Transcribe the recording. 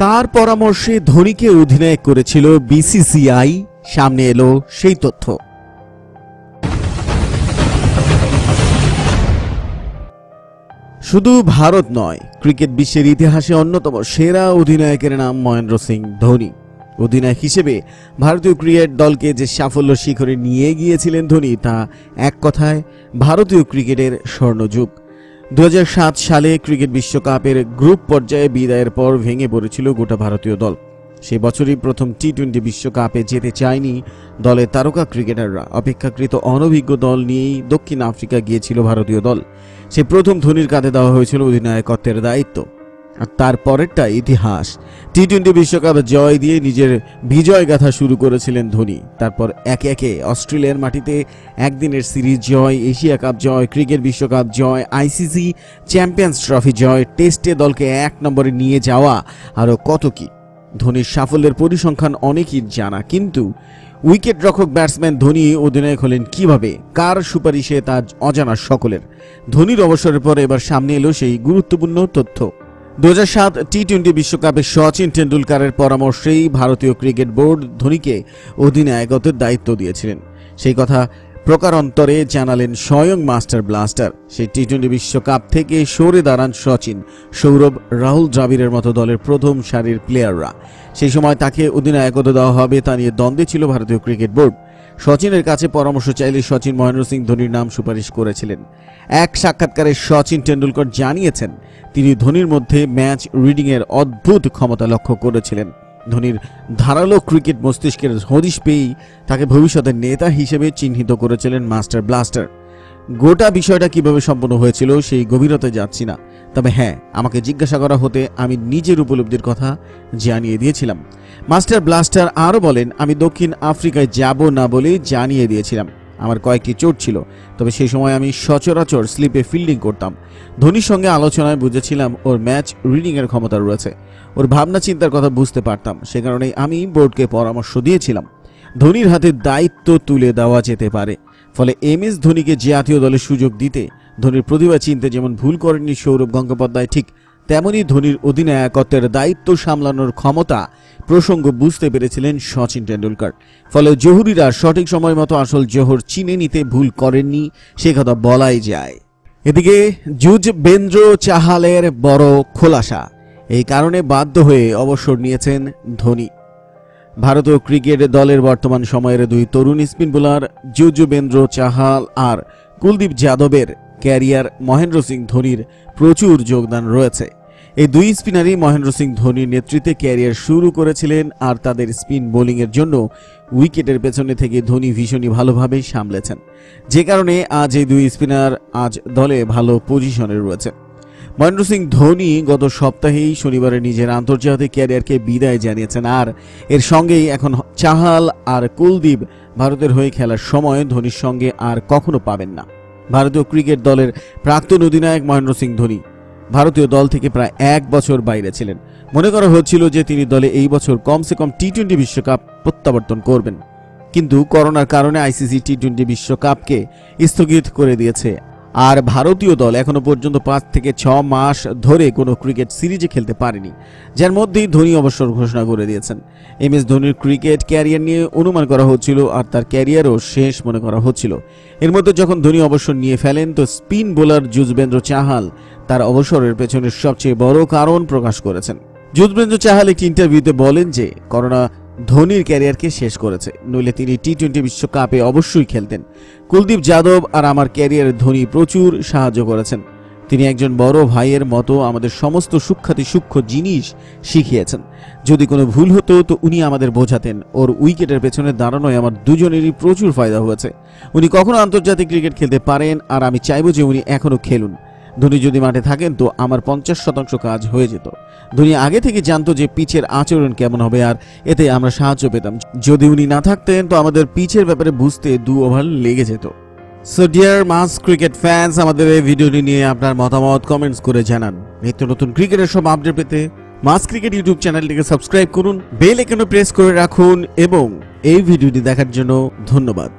কার পরামর্শে ধোনিকে অধিনায়ক করেছিল বিসিসিআই? সামনে এলো সেই তথ্য। শুধু ভারত নয়, ক্রিকেট বিশ্বের ইতিহাসে অন্যতম সেরা অধিনায়কের নাম মহেন্দ্র সিং ধোনি। অধিনায়ক হিসেবে ভারতীয় ক্রিকেট দলকে যে সাফল্য শিখরে নিয়ে গিয়েছিলেন ধোনি তা এক কথায় ভারতীয় ক্রিকেটের স্বর্ণযুগ। দু হাজার সাত সালে ক্রিকেট বিশ্বকাপের গ্রুপ পর্যায়ে বিদায়ের পর ভেঙে পড়েছিল গোটা ভারতীয় দল। সে বছরই প্রথম টি টোয়েন্টি বিশ্বকাপে যেতে চায়নি দলের তারকা ক্রিকেটাররা। অপেক্ষাকৃত অনভিজ্ঞ দল নিয়েই দক্ষিণ আফ্রিকা গিয়েছিল ভারতীয় দল। সে প্রথম ধোনির কাঁধে দেওয়া হয়েছিল অধিনায়কত্বের দায়িত্ব। আর তারপরেরটা ইতিহাস। টি টোয়েন্টি বিশ্বকাপ জয় দিয়ে নিজের বিজয় গাথা শুরু করেছিলেন ধোনি। তারপর একে একে অস্ট্রেলিয়ার মাটিতে একদিনের সিরিজ জয়, এশিয়া কাপ জয়, ক্রিকেট বিশ্বকাপ জয় আইসিসি চ্যাম্পিয়ন্স ট্রফি জয়, টেস্টে দলকে এক নম্বরে নিয়ে যাওয়া আরও কত কি। ধোনির সাফল্যের পরিসংখ্যান অনেকই জানা, কিন্তু উইকেট রক্ষক ব্যাটসম্যান ধোনি অধিনায়ক হলেন কীভাবে? কার সুপারিশে তা অজানা সকলের? ধোনির অবসরের পর এবার সামনে এলো সেই গুরুত্বপূর্ণ তথ্য। দু টি টোয়েন্টি বিশ্বকাপে সচিন টেন্ডুলকারের পরামর্শেই ভারতীয় ক্রিকেট বোর্ড ধোনিকে অধিনায়কত্বের দায়িত্ব দিয়েছিলেন। সেই কথা প্রকারান্তরে জানালেন স্বয়ং মাস্টার ব্লাস্টার। সেই টি টোয়েন্টি বিশ্বকাপ থেকে সরে দাঁড়ান সচিন, সৌরভ, রাহুল দ্রাবিড়ের মতো দলের প্রথম সারির প্লেয়াররা সেই সময় তাকে অধিনায়কত্ব দেওয়া হবে তা নিয়ে দ্বন্দ্বে ছিল ভারতীয় ক্রিকেট বোর্ড। সচিনের কাছে পরামর্শ চাইলে সচিন মহেন্দ্র সিং ধোনির নাম সুপারিশ করেছিলেন। এক সাক্ষাৎকারে সচিন টেন্ডুলকর জানিয়েছেন, তিনি ধোনির মধ্যে ম্যাচ রিডিংয়ের অদ্ভুত ক্ষমতা লক্ষ্য করেছিলেন। ধোনির ধারালো ক্রিকেট মস্তিষ্কের হদিশ পেয়েই তাকে ভবিষ্যতের নেতা হিসেবে চিহ্নিত করেছিলেন মাস্টার ব্লাস্টার। গোটা বিষয়টা কীভাবে সম্পন্ন হয়েছিল সেই গভীরতায় যাচ্ছি না। তবে হ্যাঁ আমাকে জিজ্ঞাসা করা হতে আমি নিজের উপলব্ধির কথা জানিয়ে দিয়েছিলাম। মাস্টার ব্লাস্টার আরও বলেন, আমি দক্ষিণ আফ্রিকায় যাব না বলে জানিয়ে দিয়েছিলাম। আমার কয়েকটি চোট ছিল, তবে সেই সময় আমি সচরাচর স্লিপে ফিল্ডিং করতাম। ধোনির সঙ্গে আলোচনায় বুঝেছিলাম, ওর ম্যাচ রিডিংয়ের ক্ষমতা রয়েছে। ওর ভাবনা চিন্তার কথা বুঝতে পারতাম, সে কারণেই আমি বোর্ডকে পরামর্শ দিয়েছিলাম। ধোনির হাতে দায়িত্ব তুলে দেওয়া যেতে পারে, ফলে এম এস ধোনিকে জাতীয় দলে সুযোগ দিতে ধোনির প্রতিভা চিনতে যেমন ভুল করেননি সৌরভ গঙ্গোপাধ্যায়, ঠিক তেমনই ধোনির অধিনায়কত্বের দায়িত্ব সামলানোর ক্ষমতা প্রসঙ্গ বুঝতে পেরেছিলেন সচিন টেন্ডুলকার ফলে জহুরিরা সঠিক সময় মতো আসল জোহর চিনে নিতে ভুল করেননি, সে কথা বলাই যায়। এদিকে যুজবেন্দ্র চাহালের বড় খোলাসা, এই কারণে বাধ্য হয়ে অবসর নিয়েছেন ধোনি। ভারতীয় ক্রিকেট দলের বর্তমান সময়ের দুই তরুণ স্পিন বোলার যুজবেন্দ্র চাহাল আর কুলদীপ যাদবের ক্যারিয়ার মহেন্দ্র সিং ধোনির প্রচুর যোগদান রয়েছে। এই দুই স্পিনারই মহেন্দ্র সিং ধোনির নেতৃত্বে ক্যারিয়ার শুরু করেছিলেন আর তাদের স্পিন বোলিংয়ের জন্য উইকেটের পেছনে থেকে ধোনি ভীষণই ভালোভাবে সামলেছেন। যে কারণে আজ এই দুই স্পিনার আজ দলে ভালো পজিশনে রয়েছে মহেন্দ্র সিং ধোনি গত সপ্তাহেই শনিবারে নিজের আন্তর্জাতিক ক্যারিয়ারকে বিদায় জানিয়েছেন আর এর সঙ্গেই এখন চাহাল আর কুলদীপ ভারতের হয়ে খেলার সময় ধোনির সঙ্গে আর কখনো পাবেন না। ভারতীয় ক্রিকেট দলের প্রাক্তন অধিনায়ক মহেন্দ্র সিং ধোনি ভারতীয় দল থেকে প্রায় এক বছর বাইরে ছিলেন। মনে করা হচ্ছিল যে তিনি দলে এই বছর কমসে কম টি টোয়েন্টি বিশ্বকাপ প্রত্যাবর্তন করবেন। কিন্তু করোনার কারণে আইসিসি টি টোয়েন্টি বিশ্বকাপকে স্থগিত করে দিয়েছে আর ভারতীয় দল এখনও পর্যন্ত পাঁচ থেকে ছ মাস ধরে কোনো ক্রিকেট সিরিজে খেলতে পারেনি, যার মধ্যেই ধোনি অবসর ঘোষণা করে দিয়েছেন। এম এস ধোনির ক্রিকেট ক্যারিয়ার নিয়ে অনুমান করা হচ্ছিল আর তার ক্যারিয়ারও শেষ মনে করা হচ্ছিল। এর মধ্যে যখন ধোনি অবসর নিয়ে ফেলেন, তো স্পিন বোলার যুজবেন্দ্র চাহাল তার অবসরের পেছনে সবচেয়ে বড় কারণ প্রকাশ করেছেন। যুজবেন্দ্র চাহাল একটি ইন্টারভিউতে বলেন যে, করোনা ধোনির ক্যারিয়ারকে শেষ করেছে। নইলে তিনি টি টোয়েন্টি বিশ্বকাপে অবশ্যই খেলতেন। কুলদীপ যাদব আর আমার ক্যারিয়ারে ধোনি প্রচুর সাহায্য করেছেন। তিনি একজন বড় ভাইয়ের মতো আমাদের সমস্ত সূক্ষাতি সূক্ষ্ম জিনিস শিখিয়েছেন। যদি কোনো ভুল হতো, তো উনি আমাদের বোঝাতেন। ওর উইকেটের পেছনে দাঁড়ানোয় আমার দুজনেরই প্রচুর ফায়দা হয়েছে। উনি কখনো আন্তর্জাতিক ক্রিকেট খেলতে পারেন, আর আমি চাইব যে উনি এখনও খেলুন। ধোনি যদি মাঠে থাকেন তো আমার পঞ্চাশ শতাংশ কাজ হয়ে যেত। ধোনি আগে থেকে জানতো যে পিচের আচরণ কেমন হবে আর এতে আমরা সাহায্য পেতাম। যদি উনি না থাকতেন তো আমাদের পিচের ব্যাপারে বুঝতে দু ওভার লেগে যেত। So dear mass cricket fans আমাদের এই ভিডিওটি নিয়ে আপনার মতামত কমেন্টস করে জানান। নিত্য নতুন ক্রিকেটের সব আপডেট পেতে মাস ক্রিকেট ইউটিউব চ্যানেলটিকে সাবস্ক্রাইব করুন বেল এখানে প্রেস করে রাখুন এবং এই ভিডিওটি দেখার জন্য ধন্যবাদ।